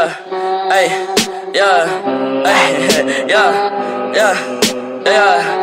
yeah, ay, yeah, ay, yeah, yeah, yeah.